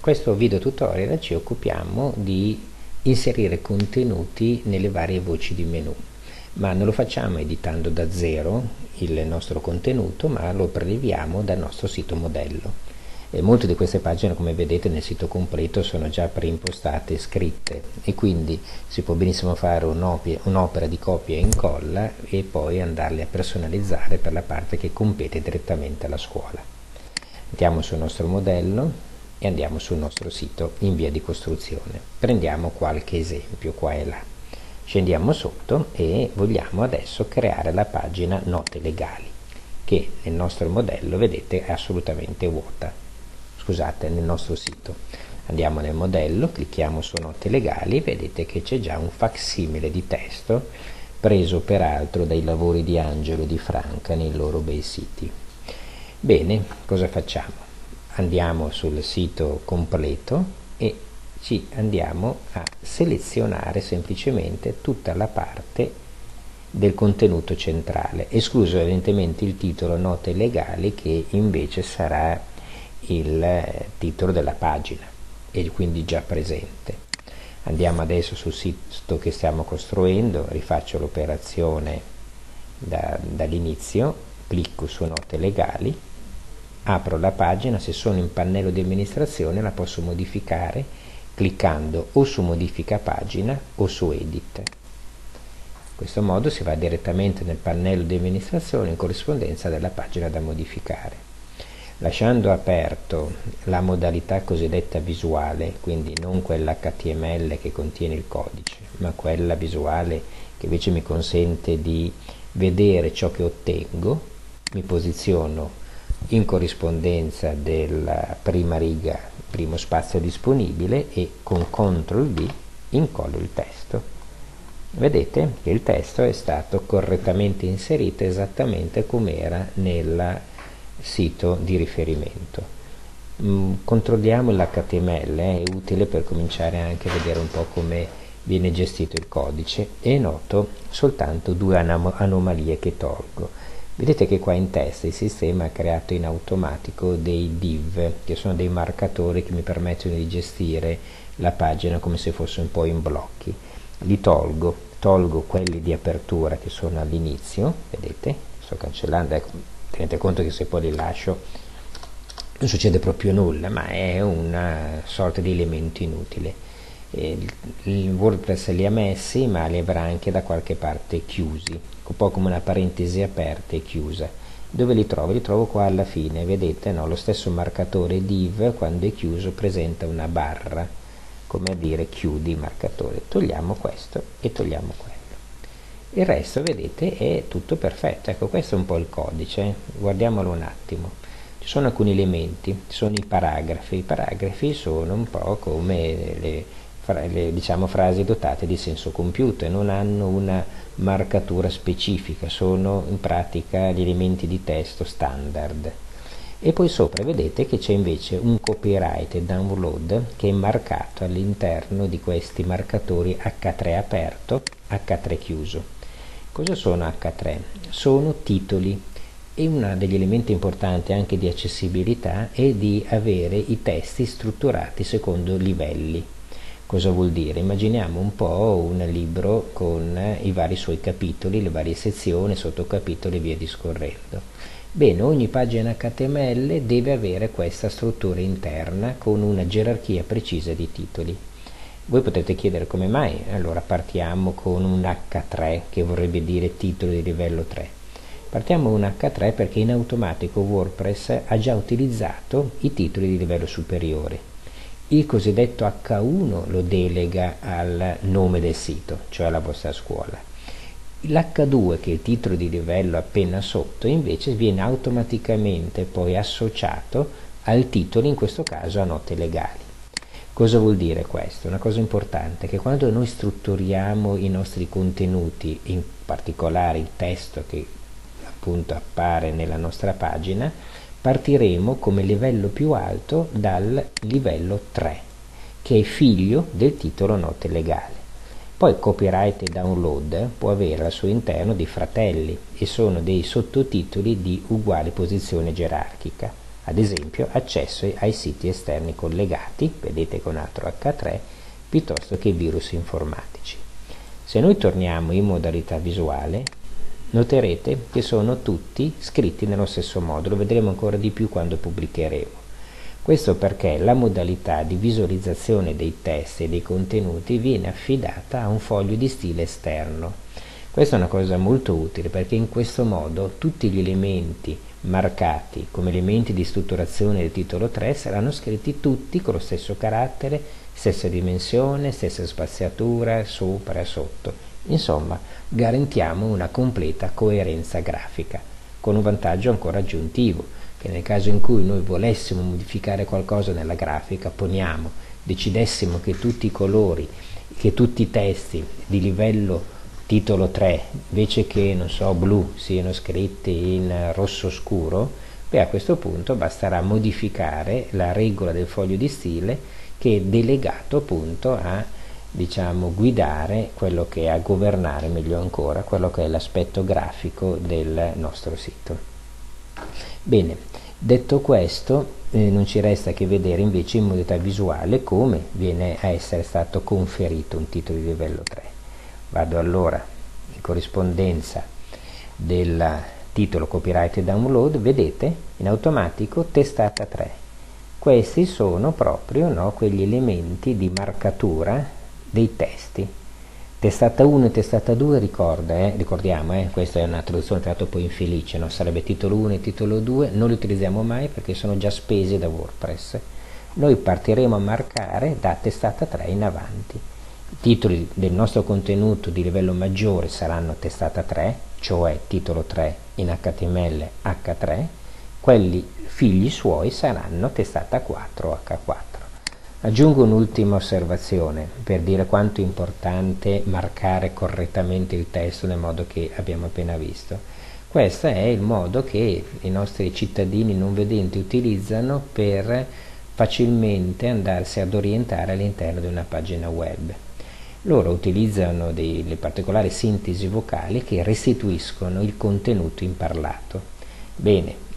Questo video tutorial ci occupiamo di inserire contenuti nelle varie voci di menu, ma non lo facciamo editando da zero il nostro contenuto, ma lo preleviamo dal nostro sito modello. E molte di queste pagine, come vedete nel sito completo, sono già preimpostate e scritte e quindi si può benissimo fare un'opera di copia e incolla e poi andarle a personalizzare per la parte che compete direttamente alla scuola. Andiamo sul nostro modello, e andiamo sul nostro sito in via di costruzione. Prendiamo qualche esempio qua e là. Scendiamo sotto e vogliamo adesso creare la pagina note legali che nel nostro modello vedete è assolutamente vuota. Scusate, nel nostro sito. Andiamo nel modello, clicchiamo su note legali, vedete che c'è già un facsimile di testo preso peraltro dai lavori di Angelo e di Franca nei loro bei siti. Bene, cosa facciamo? Andiamo sul sito completo e ci andiamo a selezionare semplicemente tutta la parte del contenuto centrale, escluso evidentemente il titolo note legali che invece sarà il eh, titolo della pagina e quindi già presente. Andiamo adesso sul sito che stiamo costruendo, rifaccio l'operazione da, dall'inizio, clicco su note legali apro la pagina, se sono in pannello di amministrazione la posso modificare cliccando o su modifica pagina o su edit. In questo modo si va direttamente nel pannello di amministrazione in corrispondenza della pagina da modificare. Lasciando aperto la modalità cosiddetta visuale, quindi non quella HTML che contiene il codice, ma quella visuale che invece mi consente di vedere ciò che ottengo, mi posiziono in corrispondenza della prima riga, primo spazio disponibile e con CTRL V incollo il testo. Vedete che il testo è stato correttamente inserito esattamente come era nel sito di riferimento. Mm, controlliamo l'HTML, è utile per cominciare anche a vedere un po' come viene gestito il codice e noto soltanto due anom anomalie che tolgo Vedete che qua in testa il sistema ha creato in automatico dei div, che sono dei marcatori che mi permettono di gestire la pagina come se fosse un po' in blocchi. Li tolgo, tolgo quelli di apertura che sono all'inizio, vedete, sto cancellando, ecco, tenete conto che se poi li lascio non succede proprio nulla, ma è una sorta di elemento inutile. Il, WordPress li ha messi, ma li avrà anche da qualche parte chiusi un po' come una parentesi aperta e chiusa. Dove li trovo? Li trovo qua alla fine, vedete, no? lo stesso marcatore div quando è chiuso presenta una barra, come a dire chiudi il marcatore. Togliamo questo e togliamo quello. Il resto, vedete, è tutto perfetto. Ecco, questo è un po' il codice, guardiamolo un attimo. Ci sono alcuni elementi, ci sono i paragrafi. I paragrafi sono un po' come le le diciamo, frasi dotate di senso compiuto e non hanno una marcatura specifica, sono in pratica gli elementi di testo standard. E poi sopra vedete che c'è invece un copyright download che è marcato all'interno di questi marcatori H3 aperto, H3 chiuso. Cosa sono H3? Sono titoli e uno degli elementi importanti anche di accessibilità è di avere i testi strutturati secondo livelli Cosa vuol dire? Immaginiamo un po' un libro con i vari suoi capitoli, le varie sezioni, sottocapitoli e via discorrendo. Bene, ogni pagina HTML deve avere questa struttura interna con una gerarchia precisa di titoli. Voi potete chiedere come mai, allora partiamo con un H3 che vorrebbe dire titolo di livello 3. Partiamo con un H3 perché in automatico WordPress ha già utilizzato i titoli di livello superiore il cosiddetto H1 lo delega al nome del sito, cioè alla vostra scuola. L'H2, che è il titolo di livello appena sotto, invece viene automaticamente poi associato al titolo, in questo caso a note legali. Cosa vuol dire questo? Una cosa importante è che quando noi strutturiamo i nostri contenuti, in particolare il testo che appunto appare nella nostra pagina, partiremo come livello più alto dal livello 3, che è figlio del titolo note legale. Poi copyright e download può avere al suo interno dei fratelli e sono dei sottotitoli di uguale posizione gerarchica. ad esempio accesso ai siti esterni collegati, vedete con altro H3, piuttosto che virus informatici. Se noi torniamo in modalità visuale, noterete che sono tutti scritti nello stesso modo, lo vedremo ancora di più quando pubblicheremo. Questo perché la modalità di visualizzazione dei testi e dei contenuti viene affidata a un foglio di stile esterno. Questa è una cosa molto utile perché in questo modo tutti gli elementi marcati come elementi di strutturazione del titolo 3 saranno scritti tutti con lo stesso carattere, stessa dimensione, stessa spaziatura, sopra e sotto. Insomma, garantiamo una completa coerenza grafica, con un vantaggio ancora aggiuntivo che nel caso in cui noi volessimo modificare qualcosa nella grafica, poniamo, decidessimo che tutti i colori, che tutti i testi di livello titolo 3, invece che, non so, blu, siano scritti in rosso scuro, beh a questo punto basterà modificare la regola del foglio di stile che è delegato appunto a diciamo, guidare quello che è a governare meglio ancora quello che è l'aspetto grafico del nostro sito. Bene, detto questo, eh, non ci resta che vedere invece in modalità visuale come viene a essere stato conferito un titolo di livello 3. Vado allora in corrispondenza del titolo copyright e download, vedete in automatico testata 3. Questi sono proprio no, quegli elementi di marcatura dei testi Testata 1 e testata 2 ricorda, eh, ricordiamo, eh, questa è una traduzione tra l'altro poi infelice, no? sarebbe titolo 1 e titolo 2, non li utilizziamo mai perché sono già spesi da WordPress. Noi partiremo a marcare da testata 3 in avanti. I titoli del nostro contenuto di livello maggiore saranno testata 3, cioè titolo 3 in HTML H3, quelli figli suoi saranno testata 4 H4. Aggiungo un'ultima osservazione per dire quanto è importante marcare correttamente il testo nel modo che abbiamo appena visto. Questo è il modo che i nostri cittadini non vedenti utilizzano per facilmente andarsi ad orientare all'interno di una pagina web. Loro utilizzano delle particolari sintesi vocali che restituiscono il contenuto in parlato.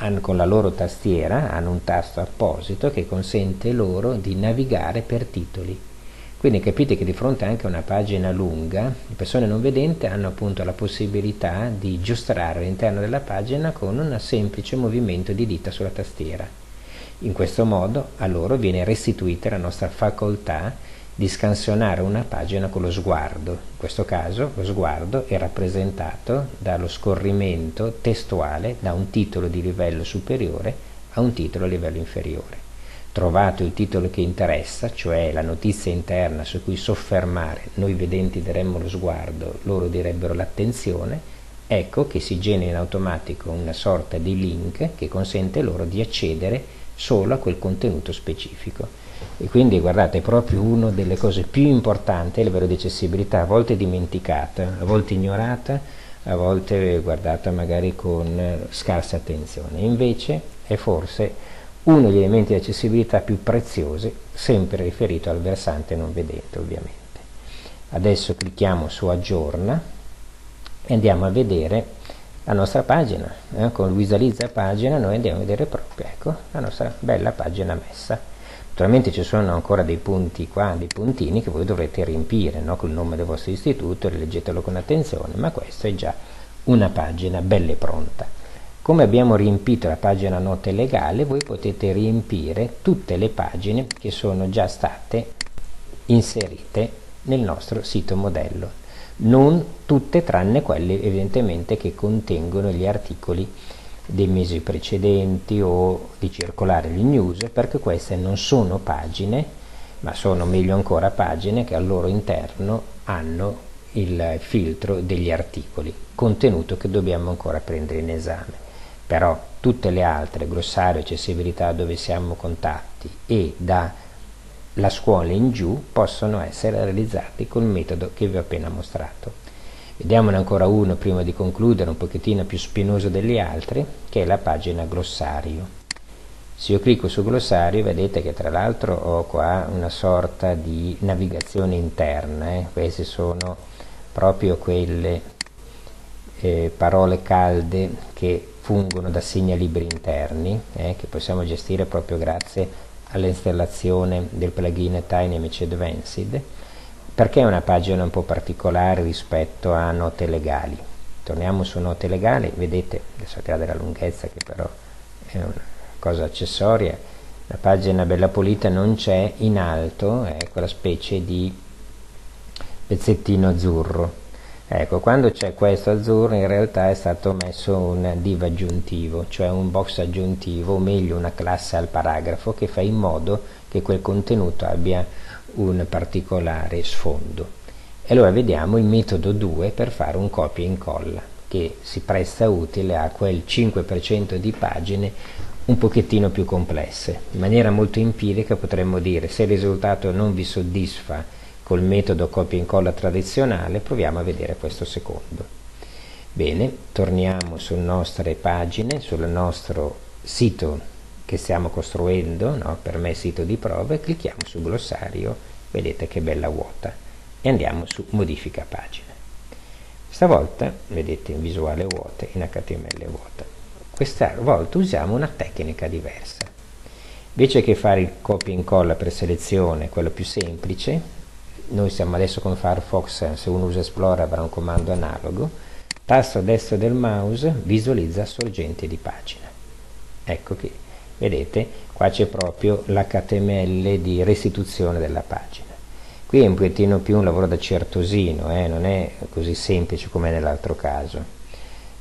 Bene, con la loro tastiera hanno un tasto apposito che consente loro di navigare per titoli. Quindi capite che di fronte anche a una pagina lunga, le persone non vedenti hanno appunto la possibilità di giostrare all'interno della pagina con un semplice movimento di dita sulla tastiera. In questo modo a loro viene restituita la nostra facoltà di scansionare una pagina con lo sguardo. In questo caso lo sguardo è rappresentato dallo scorrimento testuale da un titolo di livello superiore a un titolo a livello inferiore. Trovato il titolo che interessa, cioè la notizia interna su cui soffermare, noi vedenti daremmo lo sguardo, loro direbbero l'attenzione, ecco che si genera in automatico una sorta di link che consente loro di accedere solo a quel contenuto specifico e quindi guardate è proprio una delle cose più importanti a livello di accessibilità, a volte dimenticata, a volte ignorata, a volte guardata magari con scarsa attenzione. Invece è forse uno degli elementi di accessibilità più preziosi, sempre riferito al versante non vedente ovviamente. Adesso clicchiamo su aggiorna e andiamo a vedere la nostra pagina, eh? con visualizza pagina noi andiamo a vedere proprio ecco, la nostra bella pagina messa. Naturalmente ci sono ancora dei punti qua, dei puntini che voi dovrete riempire no? col nome del vostro istituto, leggetelo con attenzione, ma questa è già una pagina bella e pronta. Come abbiamo riempito la pagina note legale, voi potete riempire tutte le pagine che sono già state inserite nel nostro sito modello. Non tutte tranne quelle evidentemente che contengono gli articoli dei mesi precedenti o di circolare le news perché queste non sono pagine ma sono meglio ancora pagine che al loro interno hanno il filtro degli articoli, contenuto che dobbiamo ancora prendere in esame. Però tutte le altre, glossario, accessibilità, dove siamo contatti e da la scuola in giù possono essere realizzati col metodo che vi ho appena mostrato. Vediamone ancora uno prima di concludere, un pochettino più spinoso degli altri, che è la pagina glossario. Se io clicco su glossario vedete che tra l'altro ho qua una sorta di navigazione interna, eh? queste sono proprio quelle eh, parole calde che fungono da segnalibri interni eh, che possiamo gestire proprio grazie all'installazione del plugin TinyMC Advanced perché è una pagina un po' particolare rispetto a note legali? Torniamo su note legali. Vedete adesso al di là della lunghezza che però è una cosa accessoria la pagina bella pulita non c'è in alto è quella specie di pezzettino azzurro. Ecco quando c'è questo azzurro in realtà è stato messo un div aggiuntivo cioè un box aggiuntivo o meglio una classe al paragrafo che fa in modo che quel contenuto abbia un particolare sfondo e allora vediamo il metodo 2 per fare un copia e incolla che si presta utile a quel 5% di pagine un pochettino più complesse. In maniera molto empirica potremmo dire se il risultato non vi soddisfa col metodo copia e incolla tradizionale, proviamo a vedere questo secondo. Bene, torniamo sulle nostre pagine, sul nostro sito che stiamo costruendo, no? per me sito di prove, clicchiamo su glossario, vedete che bella vuota, e andiamo su modifica pagina. Stavolta, vedete in visuale vuota, in HTML vuota. Questa volta usiamo una tecnica diversa. Invece che fare il copia e incolla per selezione, quello più semplice, noi siamo adesso con Firefox, se uno usa Explorer avrà un comando analogo, tasto destro del mouse visualizza sorgente di pagina. Ecco qui, vedete, qua c'è proprio l'HTML di restituzione della pagina. Qui è un pochettino più un lavoro da certosino, eh? non è così semplice come nell'altro caso.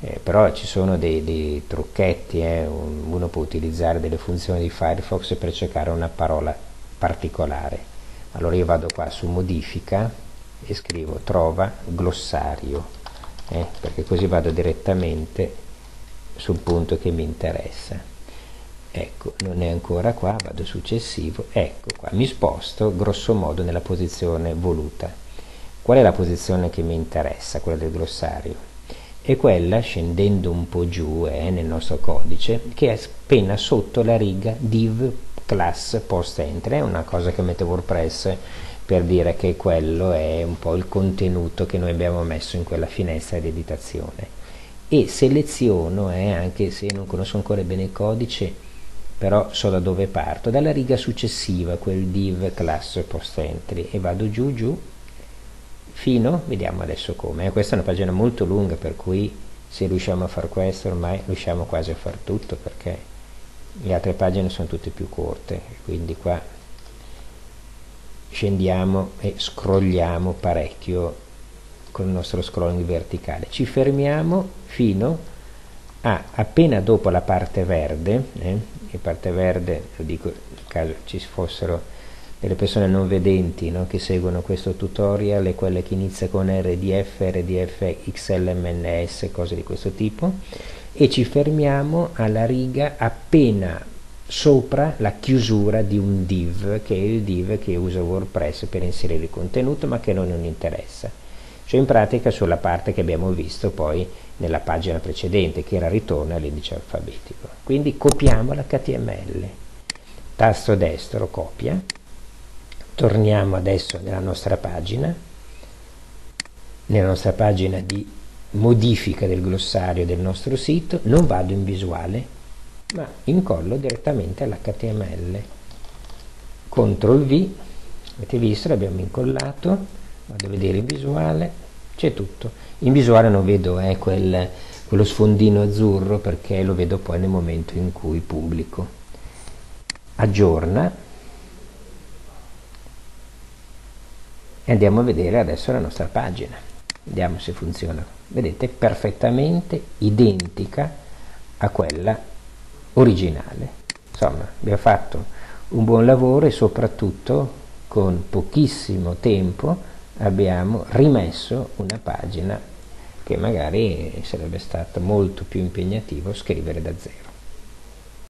Eh, però ci sono dei, dei trucchetti, eh? uno può utilizzare delle funzioni di Firefox per cercare una parola particolare. Allora io vado qua su modifica e scrivo trova glossario, eh? perché così vado direttamente sul punto che mi interessa ecco non è ancora qua vado successivo. Ecco qua mi sposto grosso modo nella posizione voluta. Qual è la posizione che mi interessa? Quella del glossario. È quella scendendo un po' giù eh, nel nostro codice che è appena sotto la riga div class post entry è una cosa che mette WordPress per dire che quello è un po' il contenuto che noi abbiamo messo in quella finestra di editazione. E seleziono eh, anche se non conosco ancora bene il codice però so da dove parto, dalla riga successiva, quel div class post entry e vado giù giù fino, vediamo adesso come, eh, questa è una pagina molto lunga per cui se riusciamo a fare questo ormai riusciamo quasi a fare tutto perché le altre pagine sono tutte più corte, quindi qua scendiamo e scrolliamo parecchio con il nostro scrolling verticale, ci fermiamo fino a appena dopo la parte verde, eh, che parte verde, lo dico nel caso ci fossero delle persone non vedenti no, che seguono questo tutorial e quelle che inizia con RDF, RDF, XLMNS, cose di questo tipo e ci fermiamo alla riga appena sopra la chiusura di un div che è il div che usa WordPress per inserire il contenuto ma che non, non interessa cioè in pratica sulla parte che abbiamo visto poi nella pagina precedente che era ritorno all'indice alfabetico. Quindi copiamo l'HTML, tasto destro copia, torniamo adesso nella nostra pagina, nella nostra pagina di modifica del glossario del nostro sito, non vado in visuale, ma incollo direttamente all'HTML. CTRL V, avete visto, l'abbiamo incollato, vado a vedere in visuale, c'è tutto. In visuale non vedo eh, quel, quello sfondino azzurro perché lo vedo poi nel momento in cui pubblico. Aggiorna. E andiamo a vedere adesso la nostra pagina. Vediamo se funziona. Vedete perfettamente identica a quella originale. Insomma abbiamo fatto un buon lavoro e soprattutto con pochissimo tempo abbiamo rimesso una pagina che magari sarebbe stato molto più impegnativo scrivere da zero.